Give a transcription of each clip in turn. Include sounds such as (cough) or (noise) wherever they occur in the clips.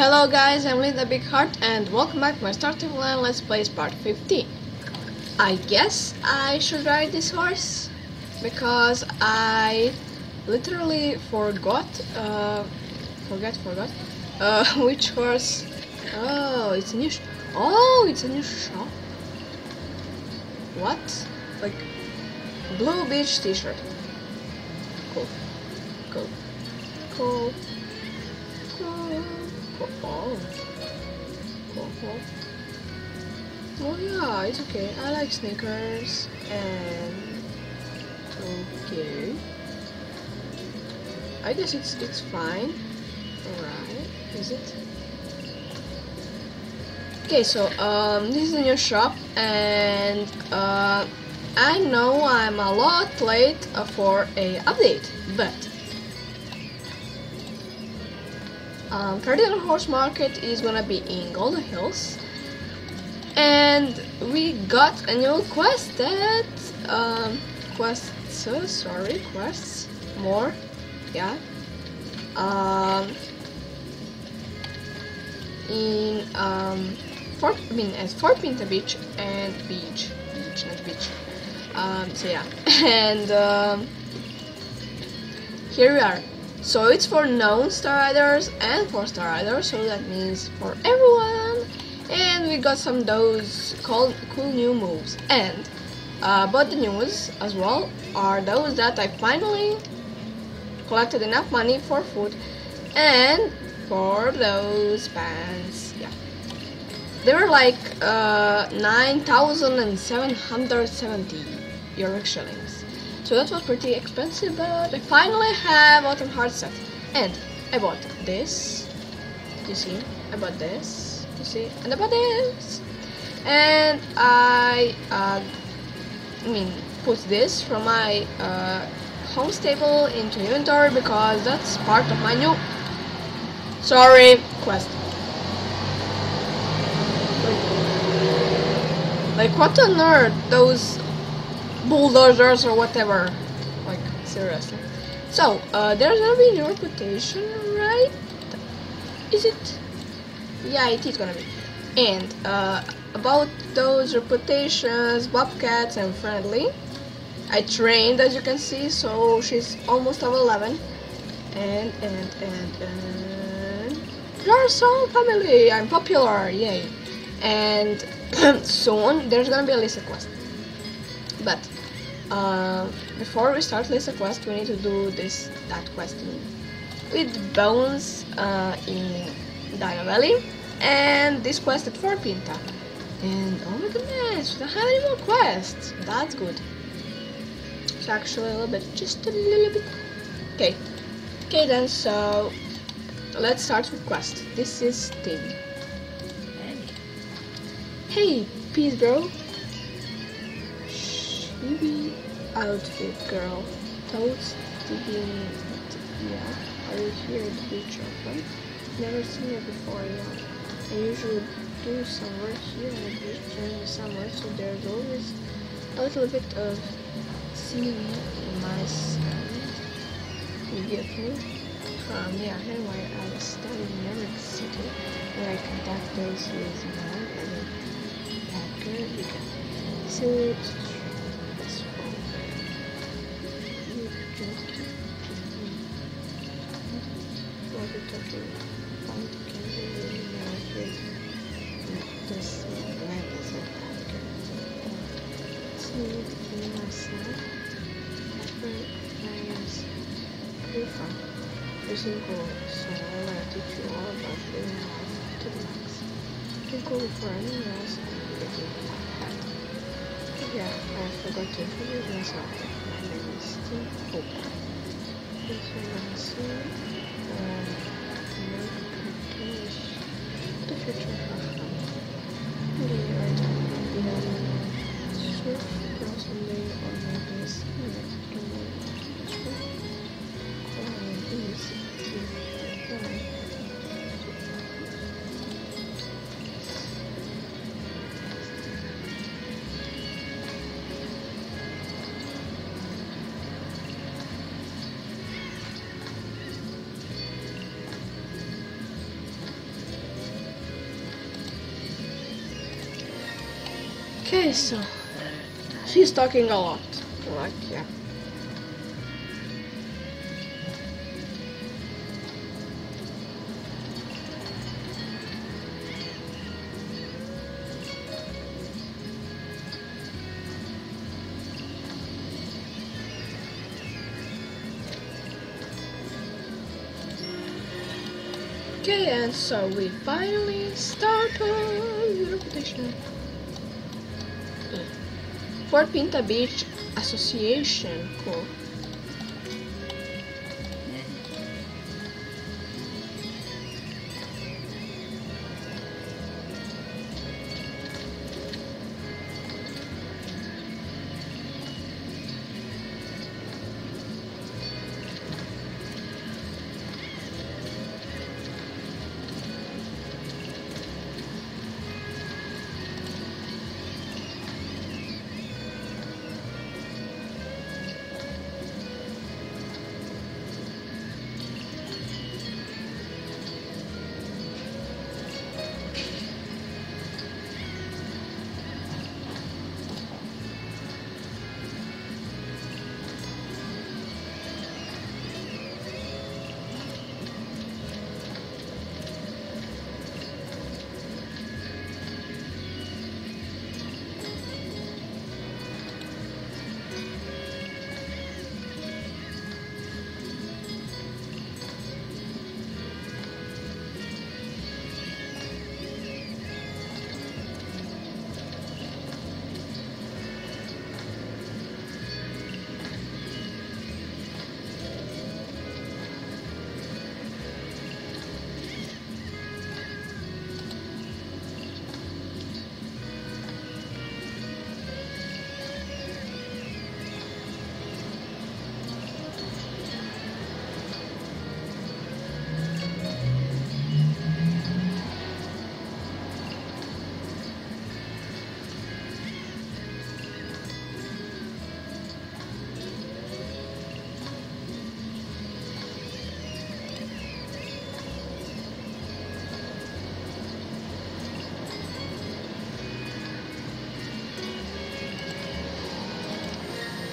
Hello guys, I'm Linda Big Heart and welcome back to my Starting Line Let's Play part 15. I guess I should ride this horse because I literally forgot, uh, forget, forgot, uh, (laughs) which horse, oh, it's a new, oh, it's a new shop. What? Like, blue beach t-shirt. Cool, cool. Cool. Oh. Cool, cool. Oh yeah, it's okay. I like sneakers and okay. I guess it's it's fine. Alright, is it? Okay, so um this is a new shop and uh I know I'm a lot late for a update, but um, Ferdinand Horse Market is gonna be in Golden Hills, and we got a new quest that um, quests. Uh, sorry, quests more, yeah. Um, in um, Fort, I mean, as Fort Pinta Beach and Beach, Beach, not Beach. Um, so yeah, (laughs) and um, here we are. So it's for known Star Riders and for Star Riders, so that means for everyone. And we got some those cool, cool new moves. And uh, but the news as well are those that I finally collected enough money for food and for those pants. Yeah, they were like uh, nine thousand and seven hundred seventy Jorvik shillings. So that was pretty expensive, but I finally have Autumn Heart set. And I bought this. You see? I bought this. You see? And I bought this. And I, uh, I mean, put this from my uh, home stable into inventory because that's part of my new, sorry, quest. Like, what on earth? Those bulldozers or whatever. Like, seriously. So, uh, there's gonna be new reputation, right? Is it? Yeah, it is gonna be. And, uh, about those reputations, Bobcats and Friendly. I trained, as you can see, so she's almost level 11. And, and, and, and... So family! I'm popular! Yay! And (clears throat) soon, there's gonna be a Lisa quest. But uh, before we start Lisa quest, we need to do this that quest with Bones uh, in Dino Valley, and this quest at Fort Pinta. And oh my goodness, we don't have any more quests. That's good. It's actually a little bit, just a little bit. Okay, okay then. So let's start with quest. This is Tim. Hey, peace, bro. Maybe outfit girl. Toads digging yeah. Are you here at the beach often? Never seen you before, yeah. I usually do some work here at the beach during the summer, so there's always a little bit of seaweed in my sand. You get me? Um, yeah, anyway, I studied in New York City, where I conduct those with man and a hacker. You cool, so I will teach you all about living to the max. You go before anyone else and get you Yeah, I forgot to introduce myself. My name is Steve Hope. This is my the Okay, so she's talking a lot. Like, yeah. Okay, and so we finally start on reputation. Fort Pinta Beach Association, cool.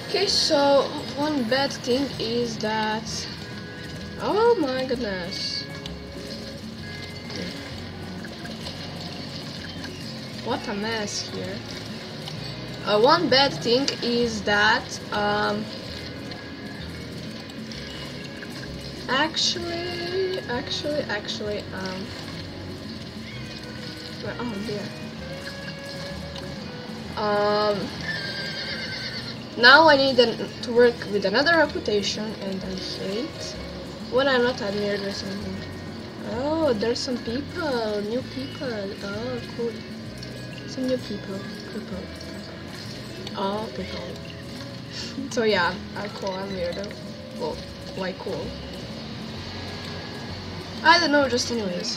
Okay, so one bad thing is that. Oh my goodness. What a mess here. Uh, one bad thing is that. Um, actually, actually, actually, um. Oh dear. Um. Now I need an, to work with another reputation and I hate when I'm not admired or something. Oh, there's some people, new people. Oh, cool. Some new people. People. Oh, (laughs) people. so yeah, I'm cool, I'm weirdo. Well, why cool? I don't know, just anyways.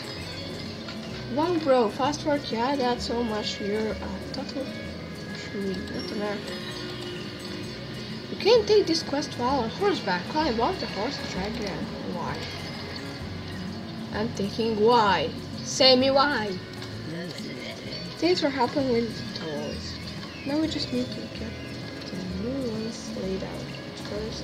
One bro, fast work, yeah, that's so much. You're a total tree. What on earth? Can't take this quest while on horseback. Climb off the horse and try again. Why? I'm thinking why. Say me why. Thanks for helping with the toys. Now we just need to get the new ones laid out first.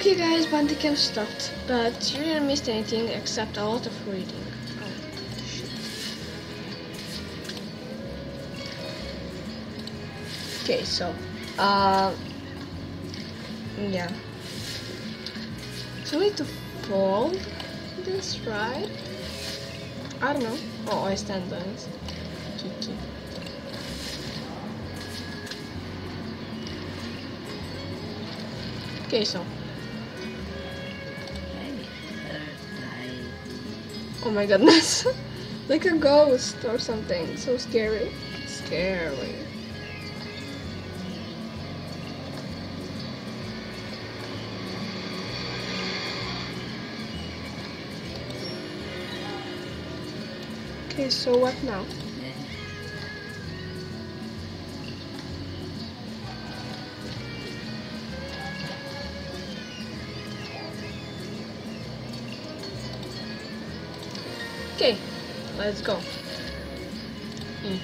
Okay guys, Bandicam stopped, but you didn't miss anything except a lot of reading. Okay, so, uh, yeah. So we need to fold this, right? I don't know. Oh, I stand on it. Kiki. Okay, so. Oh my goodness. (laughs) like a ghost or something. So scary. Scary. Okay, so what now? Let's go. Mm.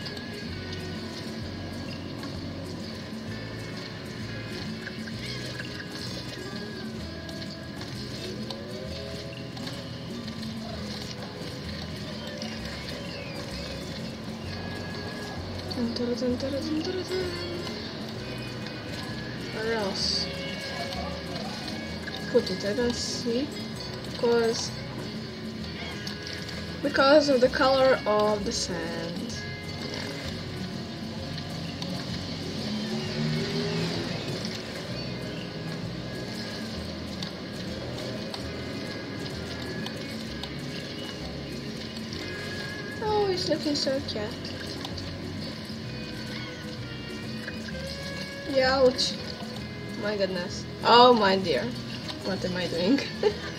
Where else? Put it, I don't see. Because because of the color of the sand. Oh, he's looking so cute. Ouch. My goodness. Oh my dear. What am I doing? (laughs)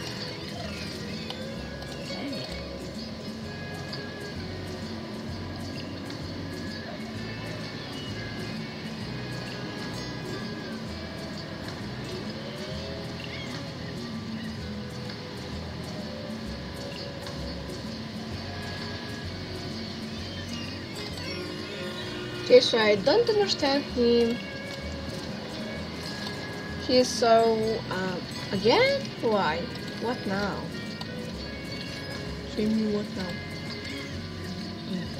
So I don't understand him. He's so um, again? Why? What now? Show me what now? What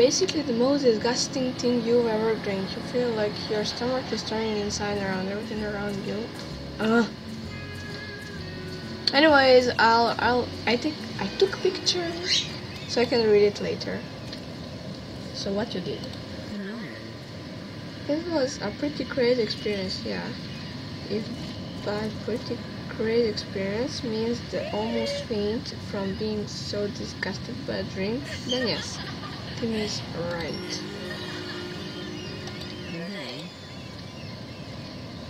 Basically, the most disgusting thing you've ever drank. You feel like your stomach is turning inside around everything around you. Uh. Anyways, I'll I'll I think I took pictures so I can read it later. So what you did? It was a pretty crazy experience, yeah. If by pretty crazy experience means the almost faint from being so disgusted by a drink, then yes, Is right.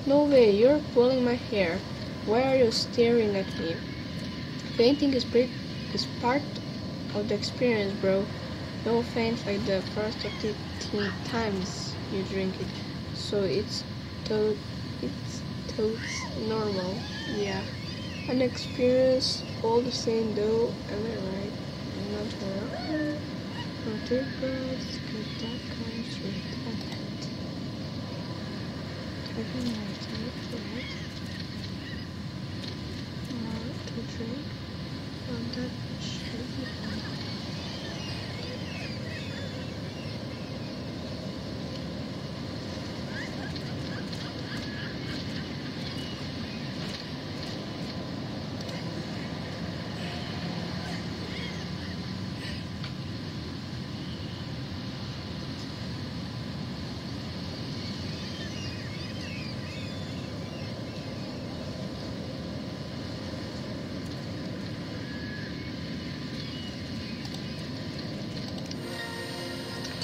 No way, you're pulling my hair. Why are you staring at me? Fainting is, is part of the experience, bro. Don't faint like the first 15 times you drink it. So it's to it's totes normal. Yeah. An experience all the same though, am I right? Not her. Not too that comes with a pet. Right? More to drink should be fine.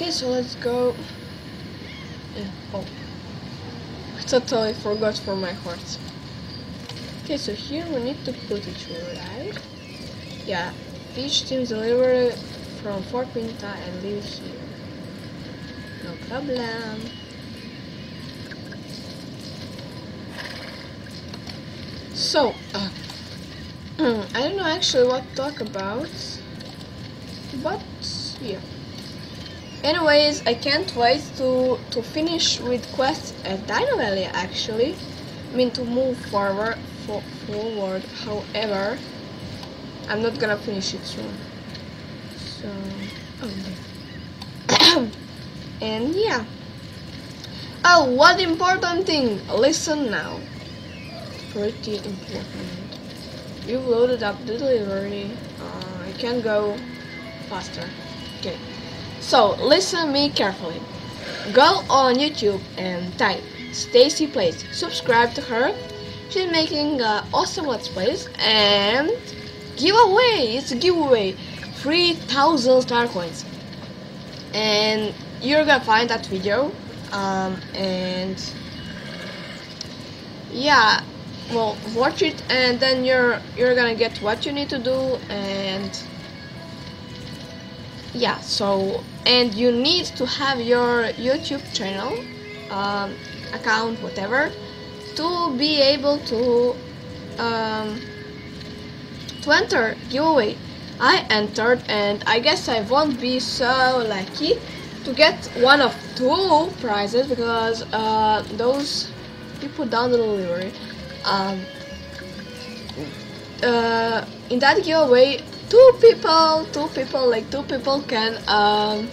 Okay, so let's go. Yeah, oh. I totally forgot for my horse. Okay, so here we need to put it right. Yeah, each team deliver from Fort Pinta and leave here. No problem. So, uh, (clears throat) I don't know actually what to talk about, but yeah. Anyways, I can't wait to to finish with quests at Dino Valley actually. I mean to move forward for, forward. However, I'm not gonna finish it soon. So, oh, (coughs) and yeah. Oh, what important thing! Listen now. Pretty important. You've loaded up the delivery. Uh, I can go faster. Okay. So listen me carefully. Go on YouTube and type Stacy Plays. Subscribe to her. She's making uh, awesome let's plays and giveaway. It's a giveaway. 3000 star coins. And you're gonna find that video. Um, and yeah, well, watch it, and then you're you're gonna get what you need to do, and yeah. So and you need to have your YouTube channel, um, account, whatever, to be able to um, to enter giveaway. I entered, and I guess I won't be so lucky to get one of two prizes because uh, those people down the delivery. Um, uh, in that giveaway, two people, two people, like two people can um,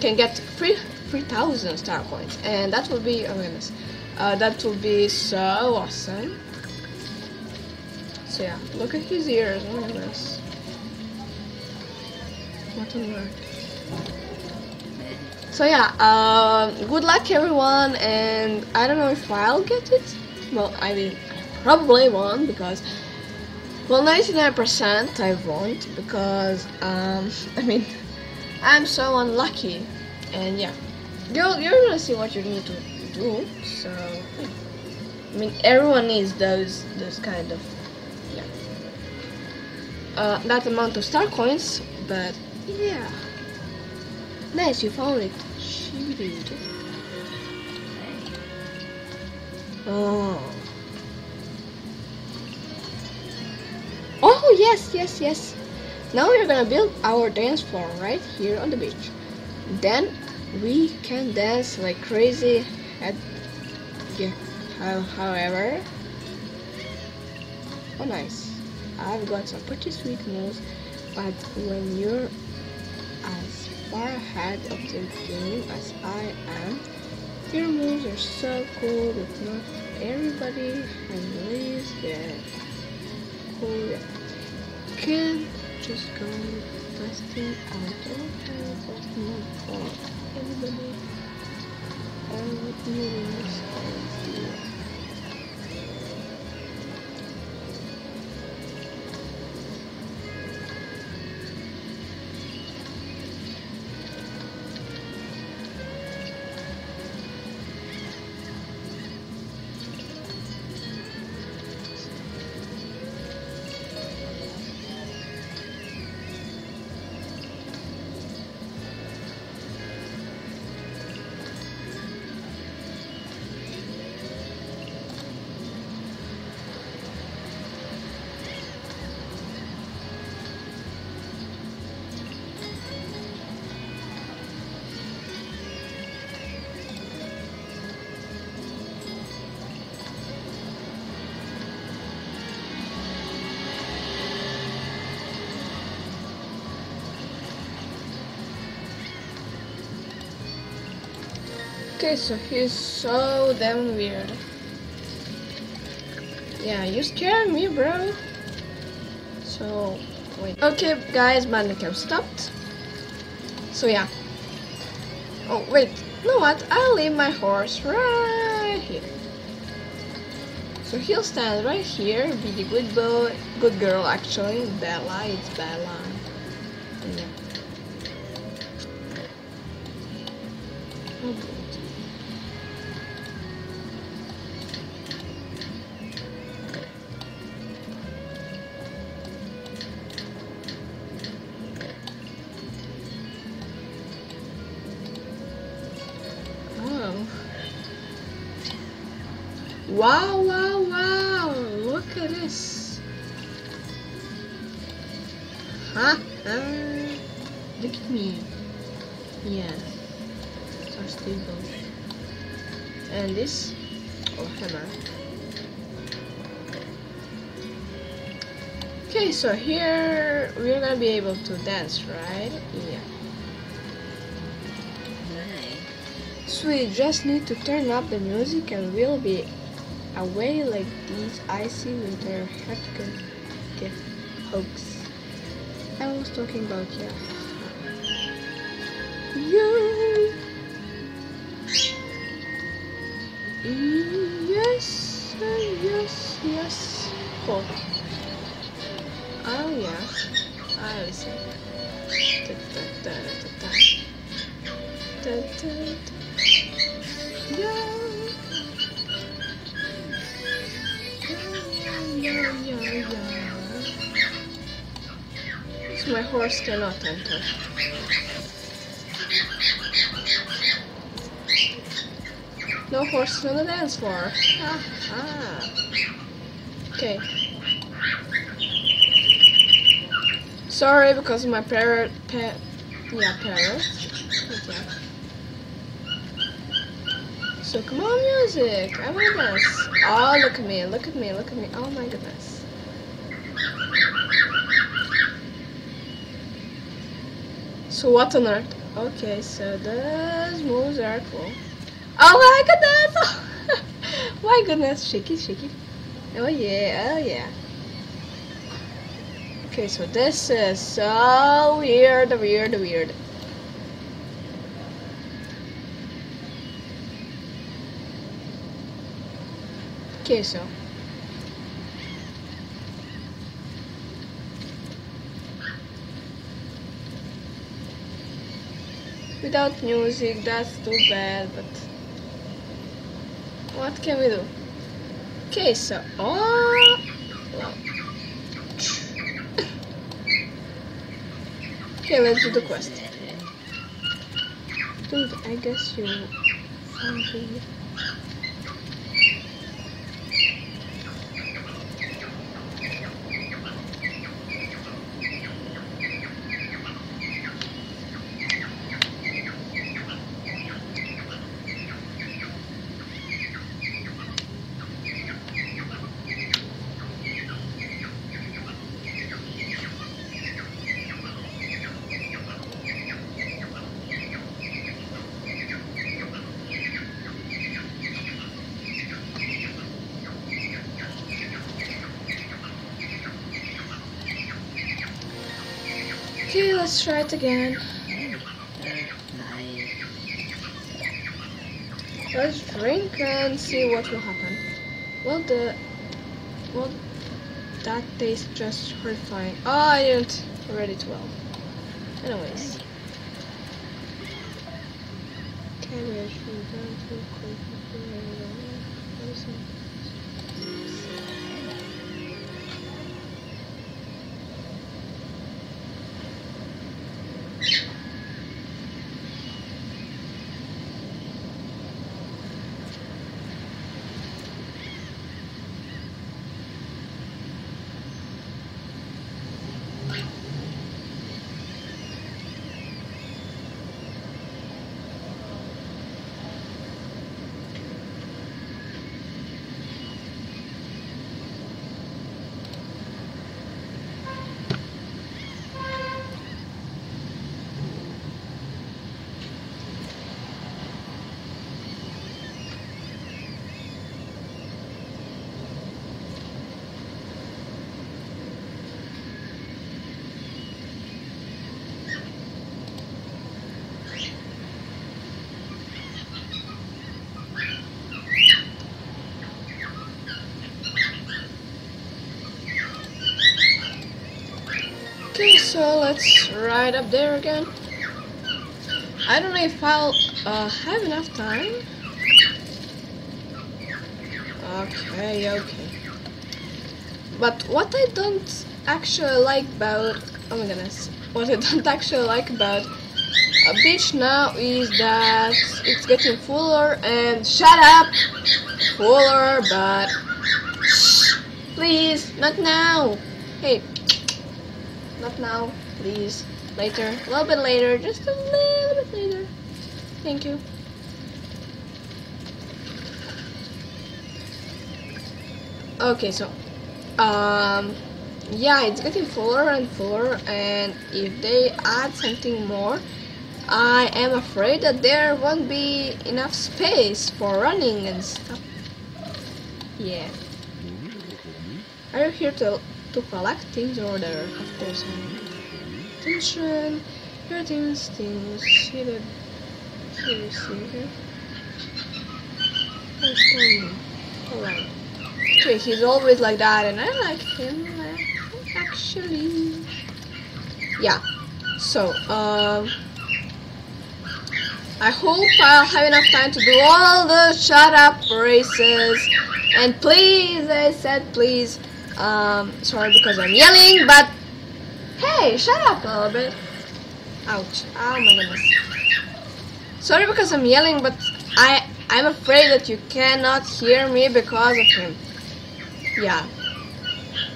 can get three three thousand star coins, and that would be oh goodness, uh, that would be so awesome. So yeah, look at his ears. Oh goodness. What on earth? So yeah, uh, good luck everyone, and I don't know if I'll get it. Well, I mean, probably won't because, well, 99% I won't because, um, (laughs) I mean, I'm so unlucky, and yeah, you're you're gonna see what you need to do. So, yeah. I mean, everyone needs those those kind of, yeah, uh, that amount of star coins, but yeah. Nice, you found it. Cheated. Oh. Yes, yes, yes. Now we're gonna build our dance floor right here on the beach. Then we can dance like crazy at yeah, however. Oh nice. I've got some pretty sweet moves, but when you're as far ahead of the game as I am. Your moves are so cool that not everybody has released their cool Can just go testing out kinds of mode for everybody. And with new Okay, so he's so damn weird. Yeah, you scared me, bro. So, wait. Okay, guys, Bandicam stopped. So, yeah. Oh, wait. You know what? I'll leave my horse right here. So he'll stand right here, be the good boy, good girl actually. Bella, it's Bella. Yeah. Oh, good. Wow, wow, wow! Look at this. Huh? Uh, look at me. Yeah. So stable. And this? Oh, hammer. Okay, so here we're gonna be able to dance, right? Yeah. So we just need to turn up the music and we'll be away like these icy winter hurricane gift hoax. I was talking about yeah. You. Yes, yes, yes. Oh. Oh yeah. I listen. Da, da, da, da, da. Da, da, da. My horse cannot enter. No horse on the dance floor. Ah, ah. Okay. Sorry because my parrot, pet, yeah, parrot. Okay. So come on, music. I want this. Oh, look at me. Look at me. Look at me. Oh my goodness. So what on earth? Okay, so those moves are cool. Oh my goodness! (laughs) my goodness, shaky, shaky. Oh yeah, oh yeah. Okay, so this is so weird, weird, weird. Okay, so. Without music, that's too bad, but what can we do? Okay, so oh, okay, let's do the quest. I guess you found me. Okay, try it again. Let's drink and see what will happen. Well, the well, that tastes just horrifying. Oh, I didn't read it well. Anyways Okay, so let's ride up there again. I don't know if I'll uh, have enough time. Okay, okay. But what I don't actually like about oh my goodness, what I (laughs) don't actually like about a beach now is that it's getting fuller and shut up, fuller, but please, not now. Hey, now, please. Later, a little bit later, just a little bit later. Thank you. Okay, so, um, yeah, it's getting fuller and fuller, and if they add something more, I am afraid that there won't be enough space for running and stuff. Yeah. Are you here to to collect things or there after some attention? Your things, things, see the here see here. Alright. Okay, he's always like that and I like him actually. Yeah. So, um I hope I'll have enough time to do all the shut up races. And please, I said please, um, sorry because I'm yelling, but hey, shut up a little bit. Ouch. Oh my goodness. Sorry because I'm yelling, but I, I'm afraid that you cannot hear me because of him. Yeah.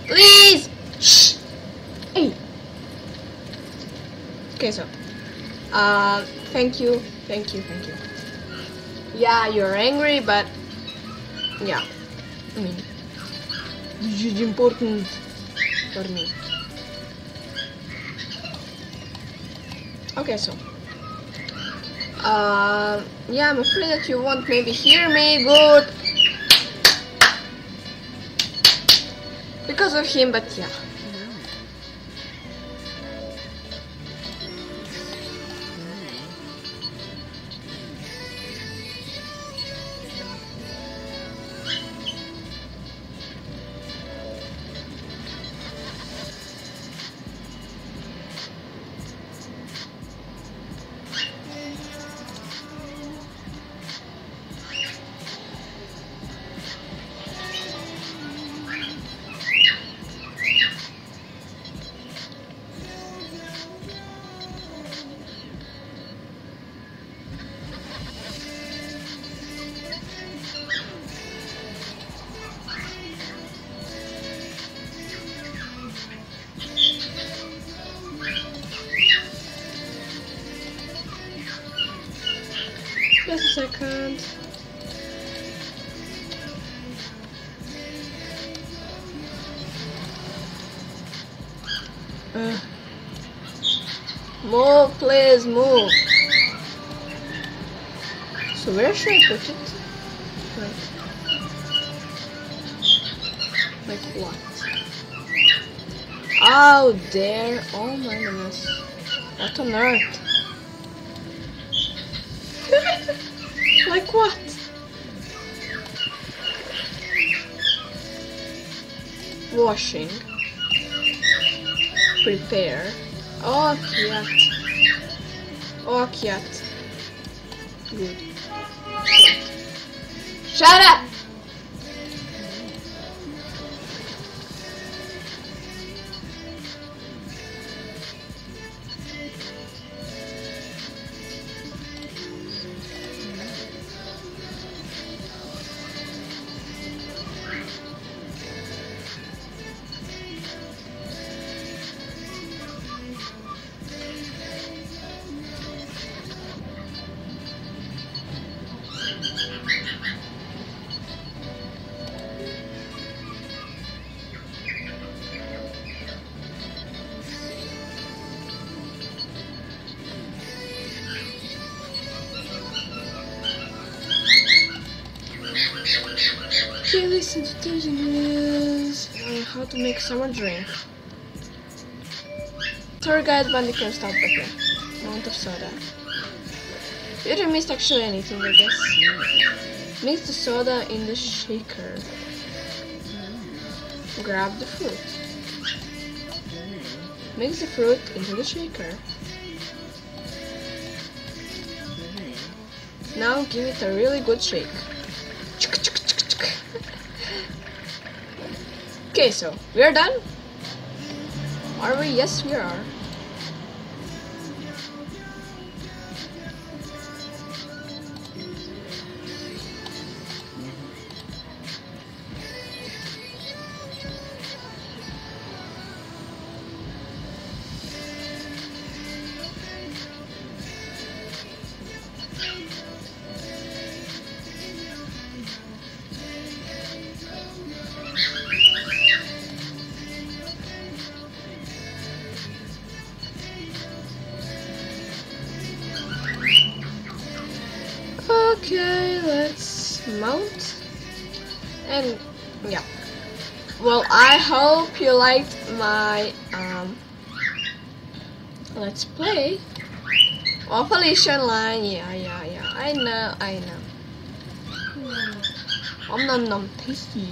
Please! Shh! Hey! Okay, so. Uh, thank you. Thank you, thank you. Yeah, you're angry, but yeah, I mean, this is important for me. Okay, so, uh, yeah, I'm afraid that you won't maybe hear me good because of him, but yeah. Washing. Prepare. Oh, cat. Oh. Good. Shut up! Someone drink. Tour guide Bandicam stop butter. Amount of soda. You didn't miss actually anything, I guess. Mix the soda in the shaker. Grab the fruit. Mix the fruit into the shaker. Now give it a really good shake. Okay, so we are done. Are we? Yes, we are. Felicia line. Yeah, yeah, yeah. I know, I know. Om nom nom tasty.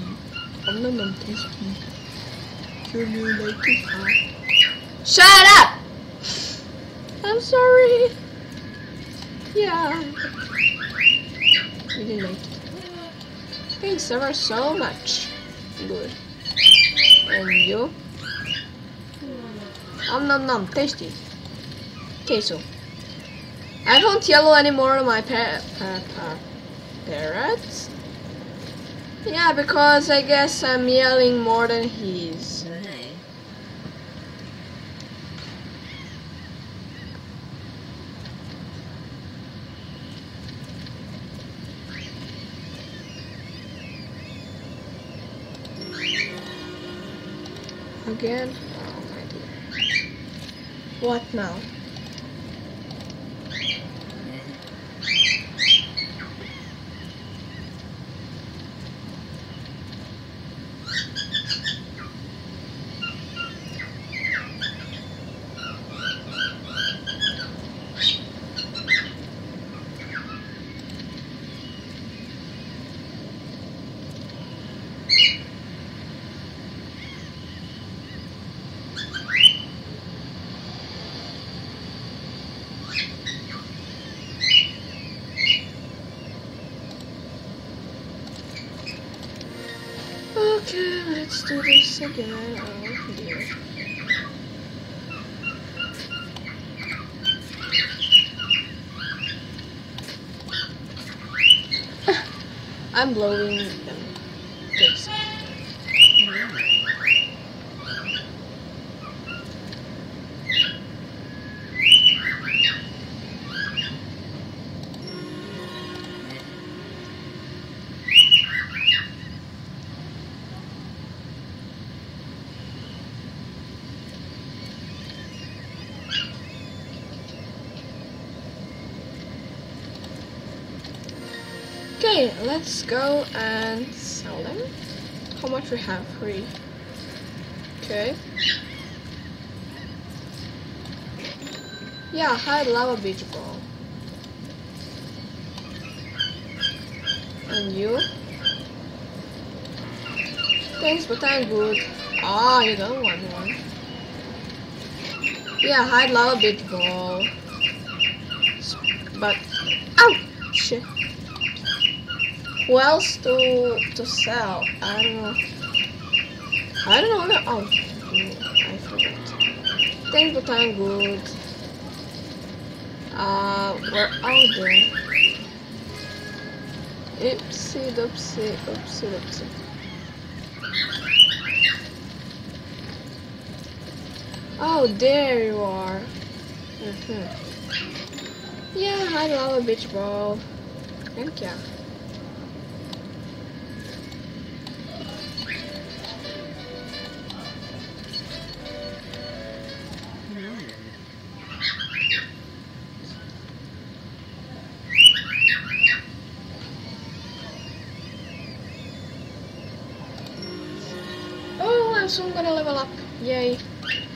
Om nom nom tasty. You like it. Shut up! I'm sorry. Yeah. Really like it. Thanks ever so much. Good. And you? Om nom nom, tasty. Queso. I don't yellow anymore my pa pa pa parrots. Yeah, because I guess I'm yelling more than he's. Again? Oh my dear. What now? Okay, let's do this again. Oh dear. Ah, I'm blowing them. Thanks. Okay, let's go and sell them. How much we have? Three. Okay. Yeah, high lava beach ball. And you? Thanks, but I'm good. Ah, you don't want one. Yeah, high lava beach ball. But, ow, shit. Who else to to sell? I don't know. I don't know. Oh, I forgot. Thanks, but I'm good. Uh, we're out there. Oopsie doopsie, oopsie doopsie. Oh, there you are. Mm-hmm. Yeah, I love a beach ball. Thank you.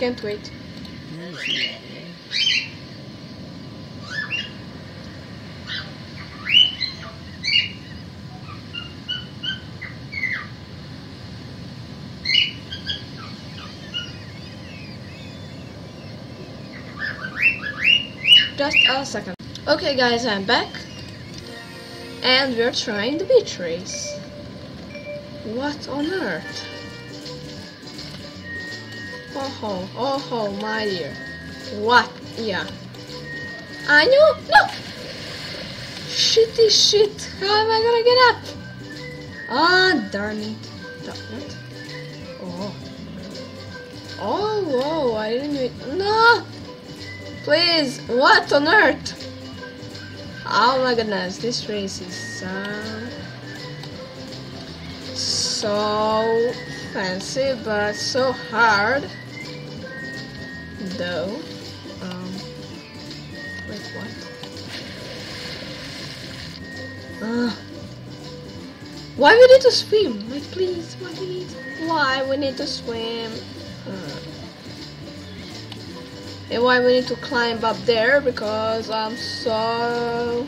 Can't wait. Just a second. Okay, guys, I'm back. And we're trying the beach race. What on earth? Oh ho, oh ho, my dear. What? Yeah. I knew. No! Shitty shit. How am I gonna get up? Ah, oh, darn it. What? Oh. Oh, whoa, I didn't even. No! Please, what on earth? Oh my goodness, this race is uh, so fancy but so hard. Though. Um, wait, what? Uh, why we need to swim? Like, please, why we need? Why we need to swim? Uh, and why we need to climb up there? Because I'm so,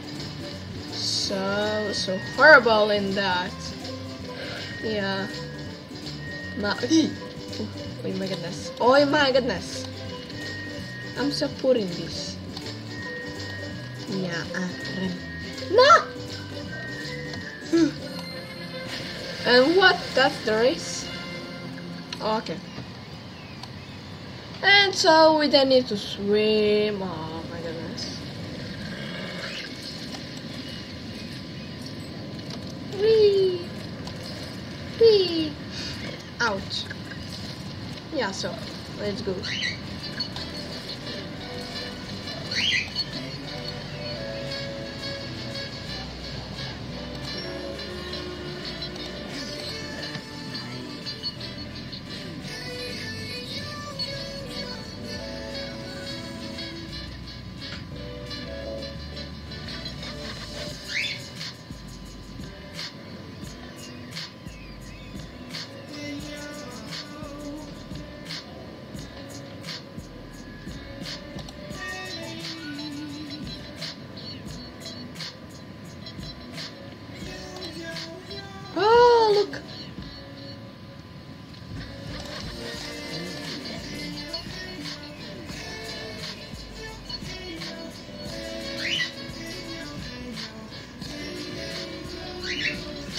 so, so horrible in that. Yeah. Ma oh my goodness. Oh my goodness. I'm in this. Yeah, uh, No! and what? That's the race? Oh, okay. And so we then need to swim. Oh my goodness. Wee! Wee! Ouch. Yeah, so let's go.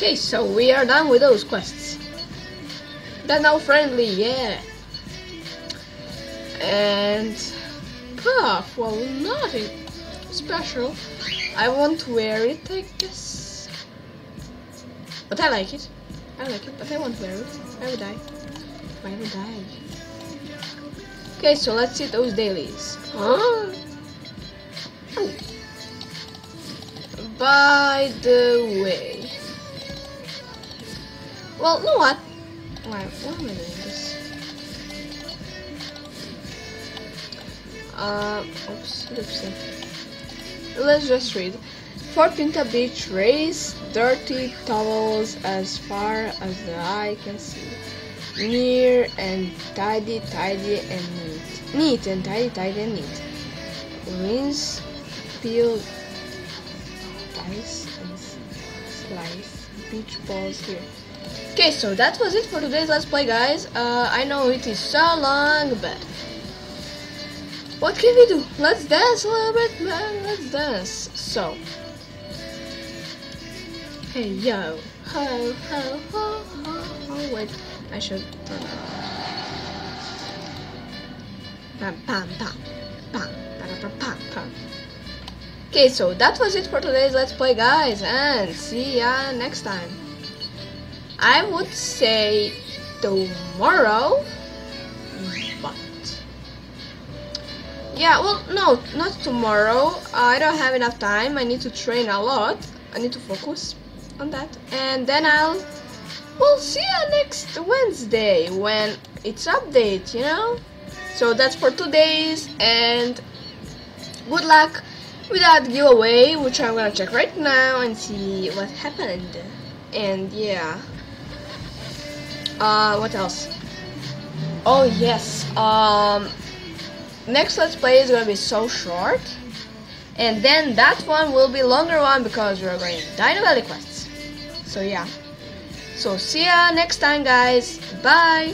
Okay, so we are done with those quests. They're now friendly, yeah. And puff, well, nothing special. I won't wear it, I guess. But I like it. I like it, but I won't wear it. I would die. I would die. Okay, so let's see those dailies. Huh? By the way, well, you know what? Why, why am I doing this? Uh, oops, oopsie. Let's just read. Fort Pinta Beach, race dirty towels as far as the eye can see. Near and tidy, tidy and neat. Neat and tidy, tidy and neat. Rinse, peel, dice, and slice beach balls here. Okay, so that was it for today's Let's Play, guys. Uh, I know it is so long, but what can we do? Let's dance a little bit, man. Let's dance. So, hey yo, ho ho ho ho ho. Wait, I should. Pam pam pam pam pam pam pam. Okay, so that was it for today's Let's Play, guys, and see ya next time. I would say tomorrow, but yeah, well, no, not tomorrow. I don't have enough time. I need to train a lot. I need to focus on that, and then I'll. We'll see you next Wednesday when it's update. You know. So that's for two days, and good luck with that giveaway, which I'm gonna check right now and see what happened. And yeah. Uh, what else? Oh yes. Um, next let's play is gonna be so short, and then that one will be longer one because we're going Dino Valley quests. So yeah. So see ya next time, guys. Bye.